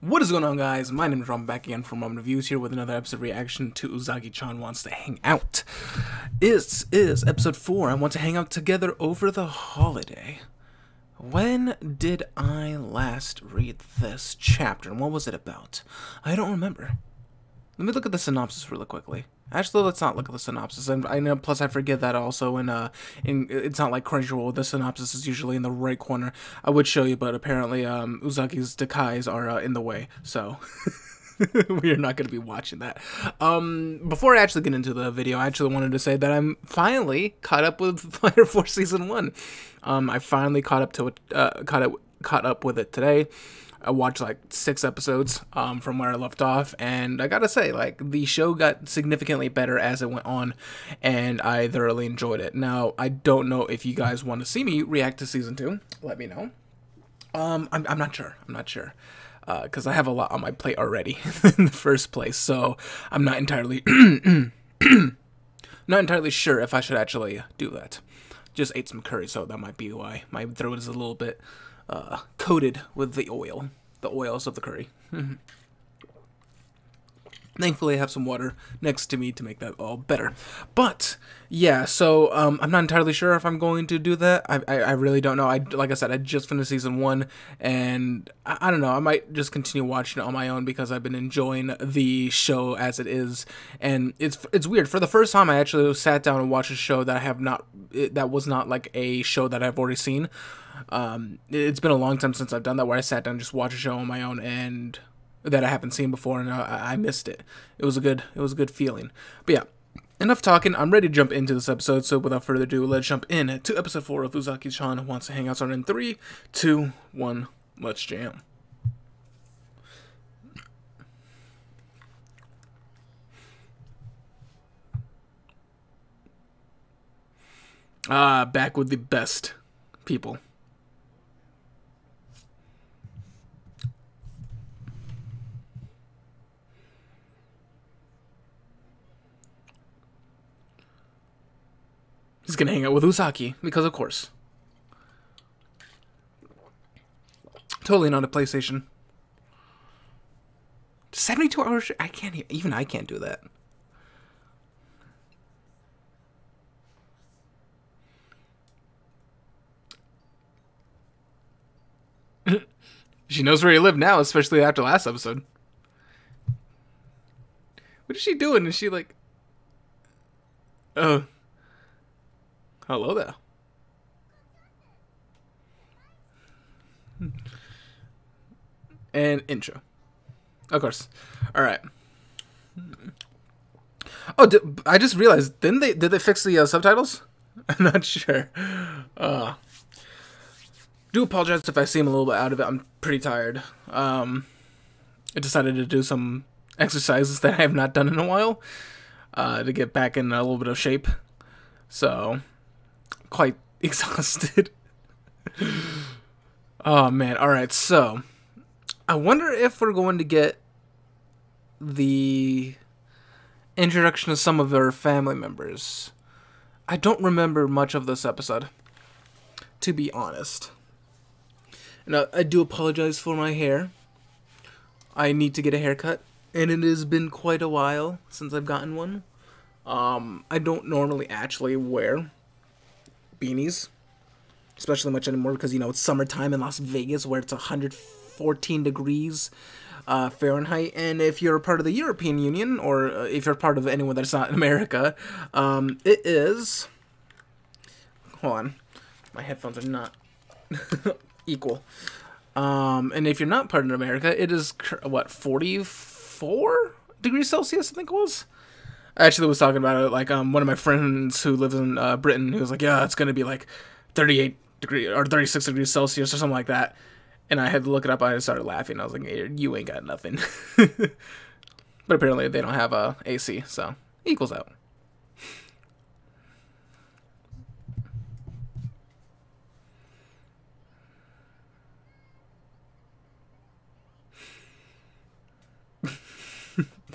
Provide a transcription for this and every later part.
What is going on, guys? My name is Ron, back again from Ramen Reviews here with another episode reaction to Uzaki-chan Wants to Hang Out. This is episode 4. I want to hang out together over the holiday. When did I last read this chapter, and what was it about? I don't remember. Let me look at the synopsis really quickly. Actually, let's not look at the synopsis. And I know. Plus, I forget that also. In uh, in it's not like Crunchyroll. The synopsis is usually in the right corner. I would show you, but apparently, um, Uzaki's Dekais are uh, in the way. So. we are not going to be watching that. Um, before I actually get into the video, I actually wanted to say that I'm finally caught up with Fire Force season one. Um, I finally caught up to it, uh, caught it, caught up with it today. I watched like six episodes um, from where I left off, and I gotta say, like the show got significantly better as it went on, and I thoroughly enjoyed it. Now, I don't know if you guys want to see me react to season two. Let me know. Um, I'm, I'm not sure. I'm not sure because uh, I have a lot on my plate already in the first place, so I'm not entirely not entirely sure if I should actually do that. Just ate some curry, so that might be why my throat is a little bit uh, coated with the oil, the oils of the curry. Thankfully, I have some water next to me to make that all better. But yeah, so um, I'm not entirely sure if I'm going to do that. I, I, I, really don't know. I like I said, I just finished season one, and I, I, don't know. I might just continue watching it on my own because I've been enjoying the show as it is, and it's it's weird. For the first time, I actually sat down and watched a show that I have not that was not like a show that I've already seen. Um, it's been a long time since I've done that where I sat down and just watched a show on my own and that I haven't seen before, and I, I missed it. It was a good, it was a good feeling. But yeah, enough talking. I'm ready to jump into this episode. So without further ado, let's jump in to episode four of Uzaki-chan wants to hang out. Starting in three, two, one. Let's jam. Ah, back with the best people. He's gonna hang out with Uzaki, because of course. Totally not a PlayStation. 72 hours? I can't even I can't do that. she knows where you live now, especially after last episode. What is she doing? Is she like Oh Hello there. And intro. Of course. All right. Oh, did, I just realized. Didn't they? Did they fix the uh, subtitles? I'm not sure. Uh, do apologize if I seem a little bit out of it. I'm pretty tired. Um, I decided to do some exercises that I have not done in a while uh, to get back in a little bit of shape. So quite exhausted. oh man, alright, so I wonder if we're going to get the introduction of some of our family members. I don't remember much of this episode, to be honest. Now, I do apologize for my hair. I need to get a haircut, and it has been quite a while since I've gotten one. Um, I don't normally actually wear beanies, especially much anymore because you know it's summertime in Las Vegas where it's 114 degrees uh, Fahrenheit. And if you're part of the European Union or uh, if you're part of anyone that's not in America, um, it is. Hold on, my headphones are not equal. Um, and if you're not part of America, it is what 44 degrees Celsius, I think it was. I actually was talking about it. Like, um, one of my friends who lives in uh, Britain, he was like, "Yeah, it's gonna be like 38 degree or 36 degrees Celsius or something like that." And I had to look it up. I started laughing. I was like, hey, "You ain't got nothing." but apparently, they don't have a AC, so equals out.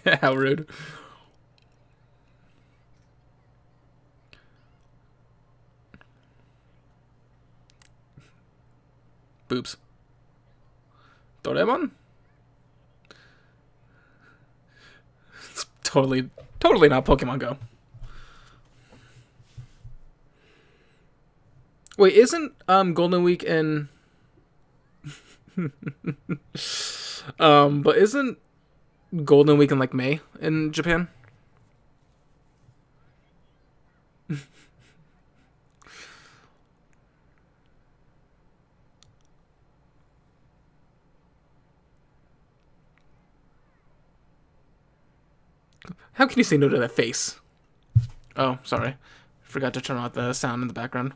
How rude. Boobs. Doraemon? It's totally, totally not Pokemon Go. Wait, isn't um, Golden Week in... um, but isn't Golden Week in, like, May in Japan? How can you say no to that face? Oh, sorry. Forgot to turn off the sound in the background.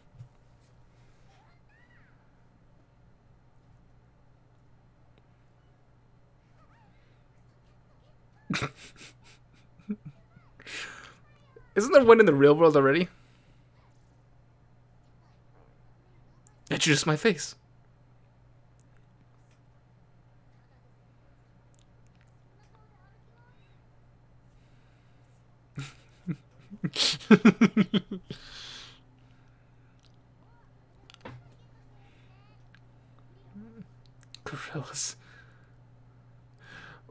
Isn't there one in the real world already? It's just my face. Gorillas.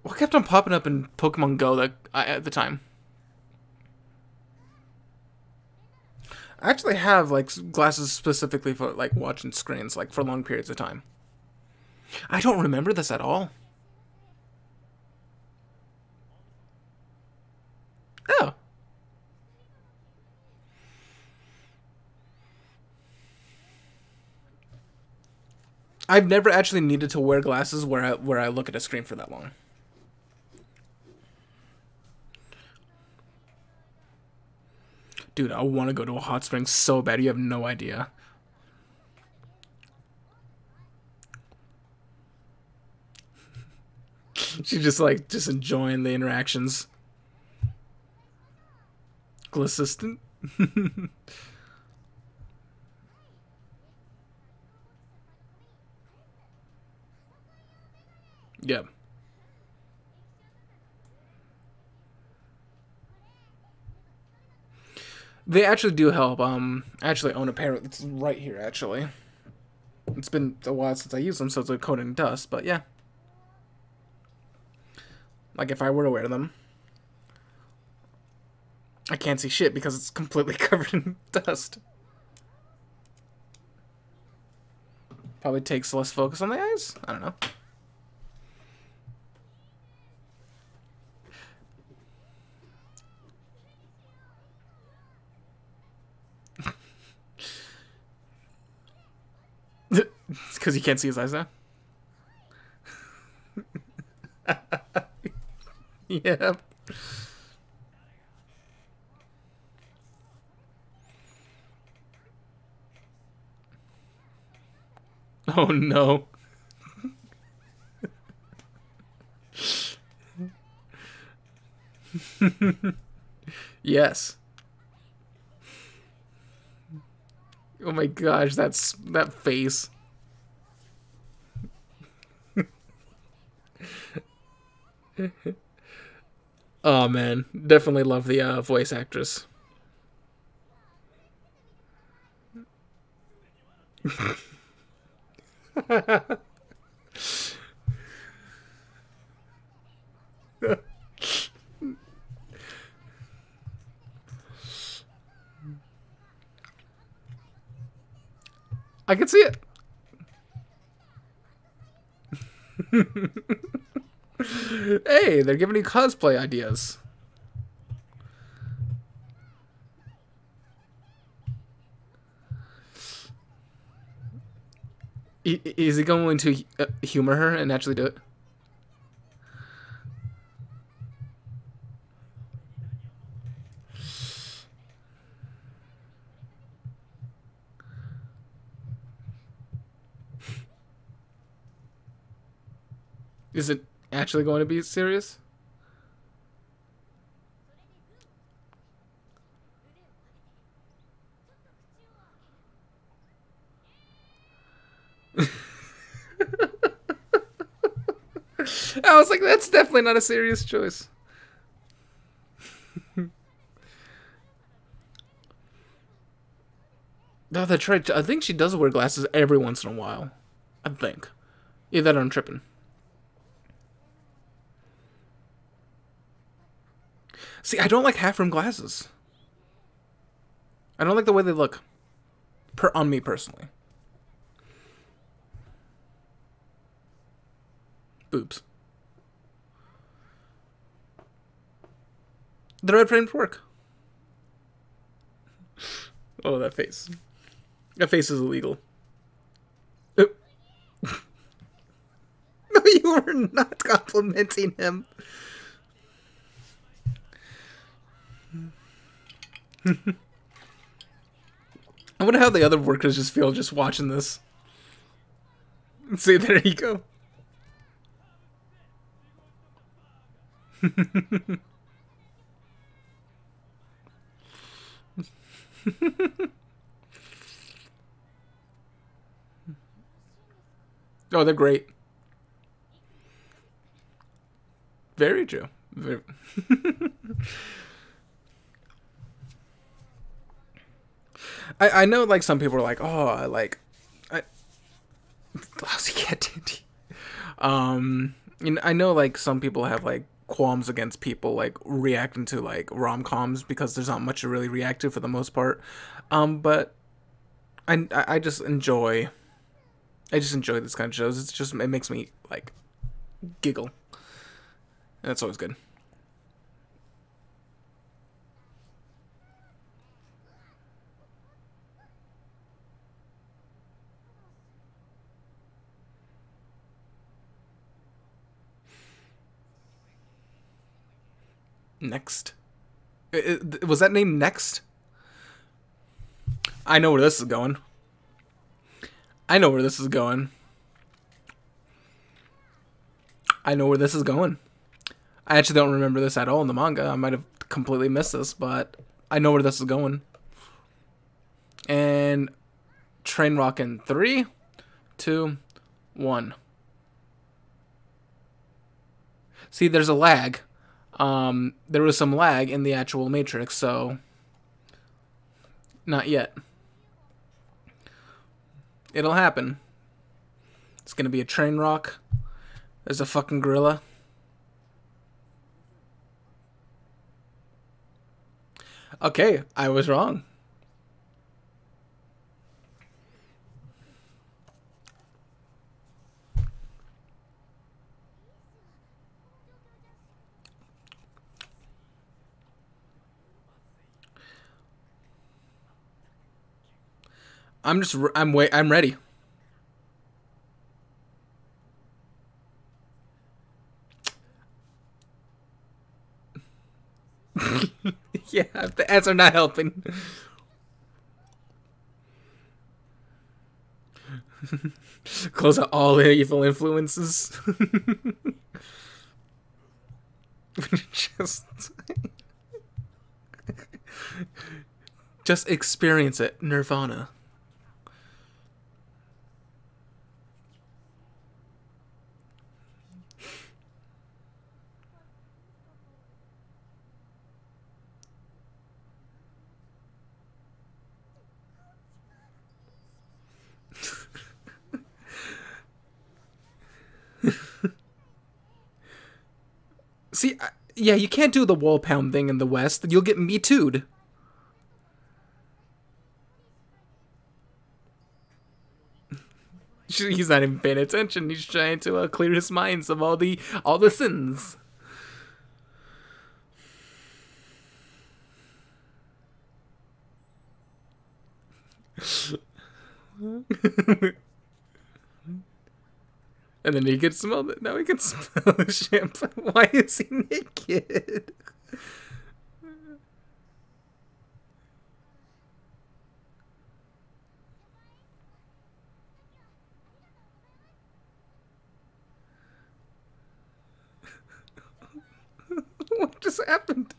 What kept on popping up in Pokemon Go that I, at the time? I actually have like glasses specifically for like watching screens like for long periods of time. I don't remember this at all. Oh. I've never actually needed to wear glasses where I where I look at a screen for that long. Dude, I want to go to a hot spring so bad. You have no idea. She's just like just enjoying the interactions. Glassistant. Yep. They actually do help. Um, I actually own a pair. It's right here, actually. It's been a while since I used them, so it's like coated in dust, but yeah. Like, if I were to wear them, I can't see shit because it's completely covered in dust. Probably takes less focus on the eyes? I don't know. Because you can't see his eyes now. yep. Oh no. yes. Oh my gosh, that's that face. oh man, definitely love the uh, voice actress. I can see it. hey, they're giving you cosplay ideas. Is he going to uh, humor her and actually do it? Is it actually going to be serious? I was like, that's definitely not a serious choice. no, that's right. I think she does wear glasses every once in a while. I think. Either that or I'm tripping. See, I don't like half rim glasses. I don't like the way they look. Per on me personally. Boobs. The red frames work. Oh, that face. That face is illegal. Oh. no, you were not complimenting him. I wonder how the other workers just feel just watching this. See, there you go. oh, they're great. Very true. Very I, I know like some people are like, oh, I like I lousy cat. Um know, I know like some people have like qualms against people like reacting to like rom coms because there's not much to really react to for the most part. Um, but I I just enjoy I just enjoy this kind of shows. It's just it makes me like giggle. And that's always good. Next. Was that name Next? I know where this is going. I know where this is going. I know where this is going. I actually don't remember this at all in the manga. I might have completely missed this, but I know where this is going. And train rock in three, two, one. See, there's a lag um, there was some lag in the actual matrix, so not yet. It'll happen. It's gonna be a train rock. There's a fucking gorilla. Okay, I was wrong. I'm just I'm wait I'm ready. yeah, the ads are not helping. Close out all the evil influences. just just experience it, Nirvana. See, yeah, you can't do the wall pound thing in the West. You'll get me too'd. He's not even paying attention. He's trying to uh, clear his minds of all the all the sins. And then he can smell it. Now he can smell the shampoo. Why is he naked? what just happened?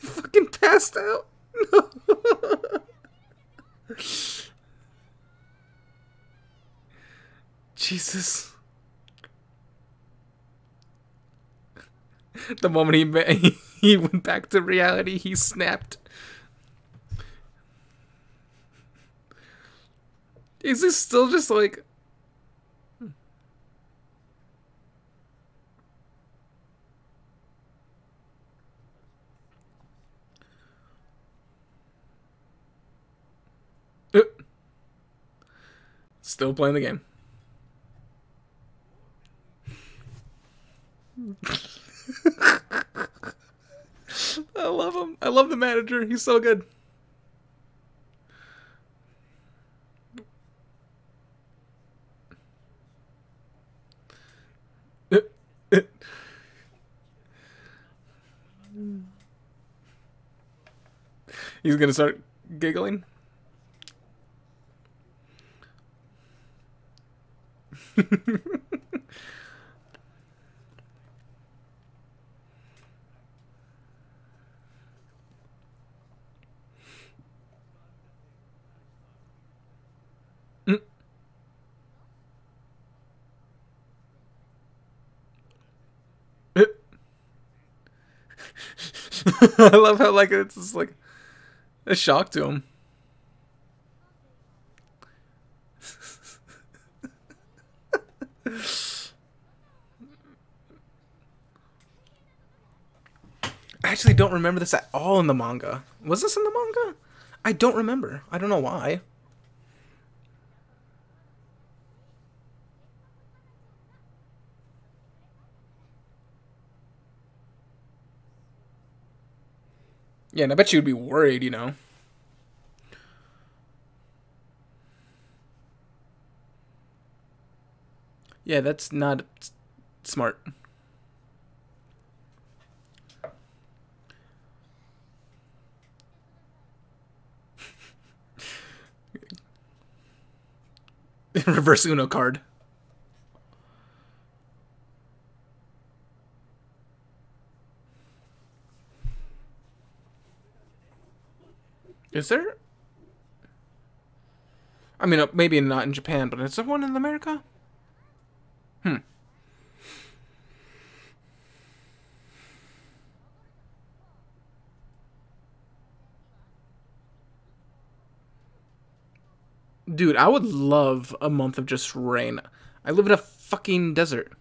He fucking passed out. No. Jesus. The moment he he went back to reality, he snapped. Is this still just like hmm. uh. Still playing the game. I love him. I love the manager. He's so good. He's gonna start giggling. I love how like it's just like a shock to him. I actually don't remember this at all in the manga. Was this in the manga? I don't remember. I don't know why. Yeah, and I bet you'd be worried, you know. Yeah, that's not smart. Reverse Uno card. Is there? I mean, uh, maybe not in Japan, but is there one in America? Hmm. Dude, I would love a month of just rain. I live in a fucking desert.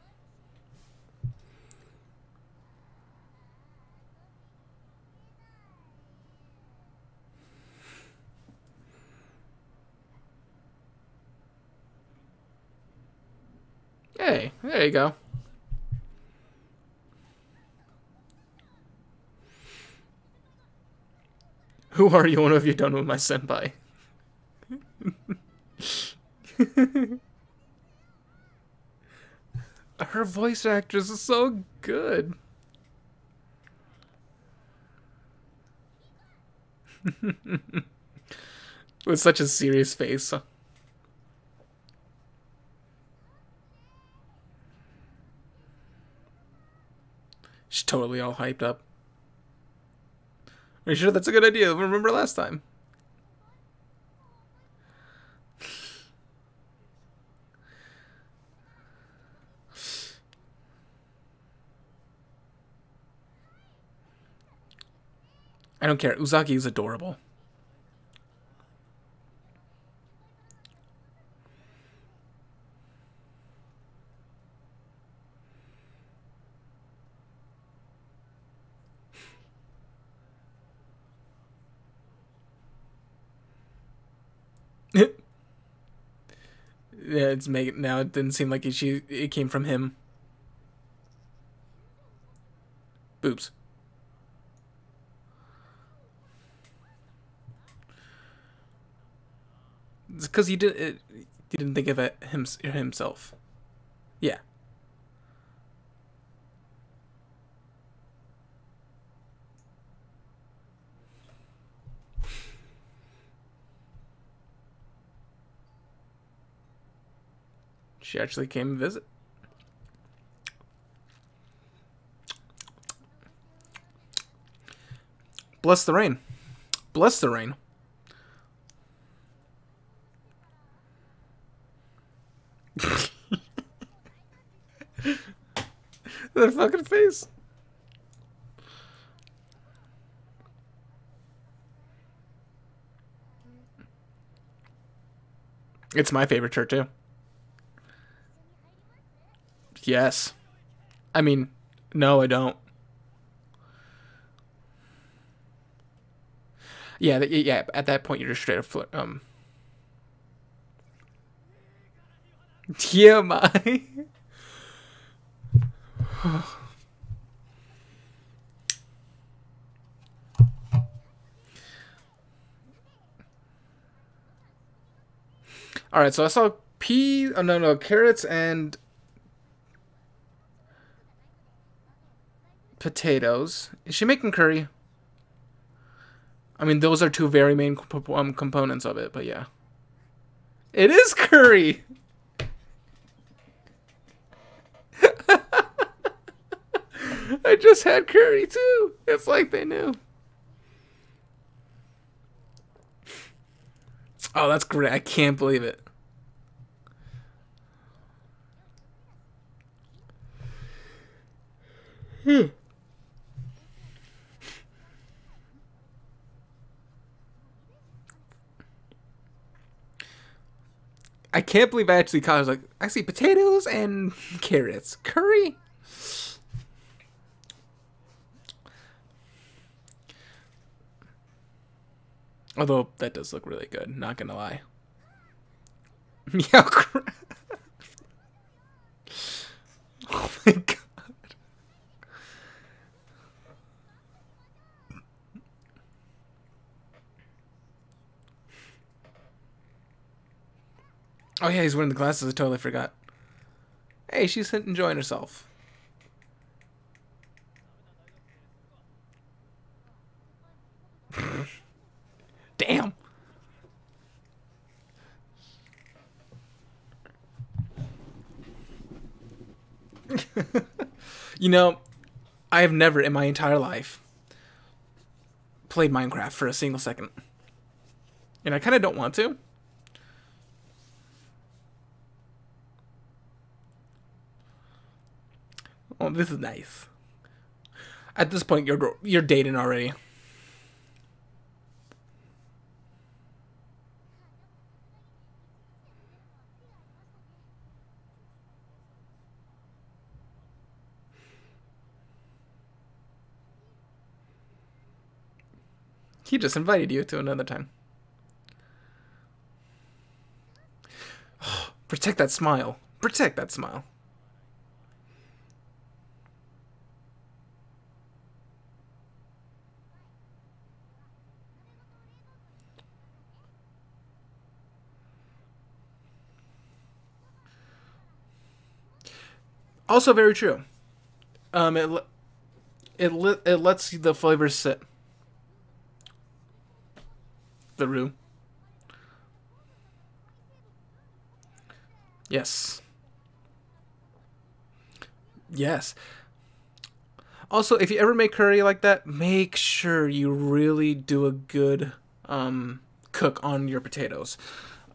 Hey, there you go. Who are you? What have you done with my senpai? Her voice actress is so good. With such a serious face. She's totally all hyped up. Are you sure that's a good idea? Remember last time? I don't care. Uzaki is adorable. yeah, it's making now. It didn't seem like it, she it came from him. Boobs. It's because he did it. He didn't think of it him, himself. Yeah. She actually came to visit. Bless the rain. Bless the rain. that fucking face. It's my favorite shirt too. Yes. I mean, no, I don't. Yeah, yeah. At that point, you're just straight up. Um. TMI. All right, so I saw pea. Oh no, no carrots and potatoes. Is she making curry? I mean, those are two very main um, components of it, but yeah. It is curry! I just had curry too. It's like they knew. Oh, that's great. I can't believe it. Hmm. I can't believe I actually caught. I was like, I see potatoes and carrots, curry. Although that does look really good, not gonna lie. Yeah. oh my god. Oh yeah, he's wearing the glasses. I totally forgot. Hey, she's enjoying herself. Damn. you know, I have never in my entire life played Minecraft for a single second. And I kind of don't want to. Oh, this is nice. At this point, you're you're dating already. He just invited you to another time. Protect that smile. Protect that smile. Also very true. Um, it it it lets the flavors sit. The roux. Yes. Yes. Also, if you ever make curry like that, make sure you really do a good um, cook on your potatoes,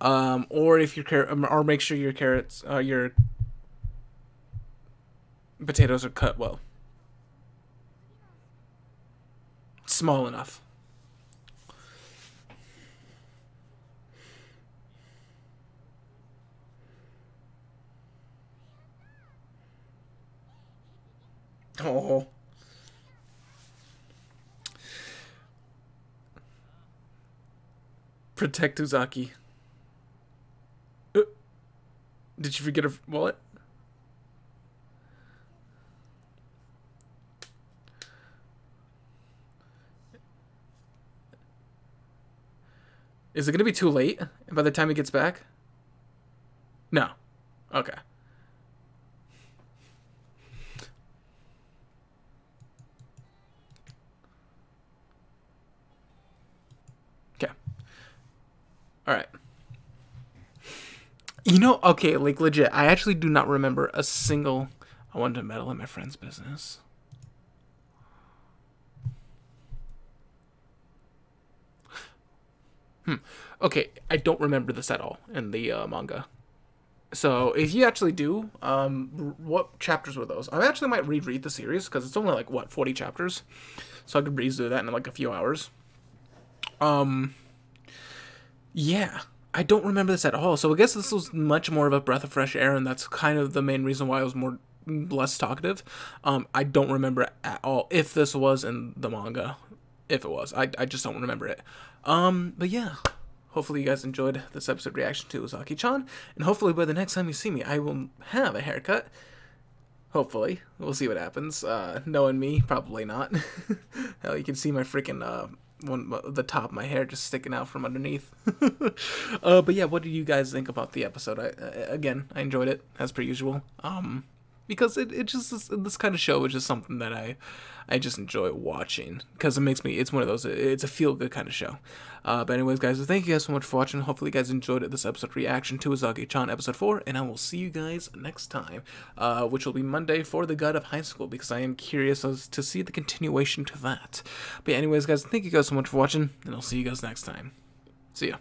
um, or if your car- or make sure your carrots, uh, your potatoes are cut well. Small enough. Oh. Protect Uzaki. Uh, did you forget her wallet? Is it going to be too late by the time he gets back? No. Okay. Okay. All right. You know, okay, like legit, I actually do not remember a single I wanted to meddle in my friend's business. Hmm. Okay, I don't remember this at all in the uh, manga. So if you actually do, um, what chapters were those? I actually might reread the series because it's only like what forty chapters, so I could breeze through that in like a few hours. Um, yeah, I don't remember this at all. So I guess this was much more of a breath of fresh air, and that's kind of the main reason why I was more less talkative. Um, I don't remember at all if this was in the manga. If it was, I I just don't remember it. Um, but yeah, hopefully you guys enjoyed this episode reaction to Uzaki-chan, and hopefully by the next time you see me, I will have a haircut. Hopefully, we'll see what happens. Uh, knowing me, probably not. Hell, you can see my freaking uh, one the top of my hair just sticking out from underneath. uh, but yeah, what do you guys think about the episode? I, uh, again, I enjoyed it as per usual. Um, because it, it just this, this kind of show is just something that I I just enjoy watching because it makes me it's one of those it's a feel good kind of show. Uh, but anyways, guys, thank you guys so much for watching. Hopefully, you guys enjoyed this episode reaction to Uzaki-chan episode four, and I will see you guys next time, uh, which will be Monday for the God of High School because I am curious as to see the continuation to that. But anyways, guys, thank you guys so much for watching, and I'll see you guys next time. See ya.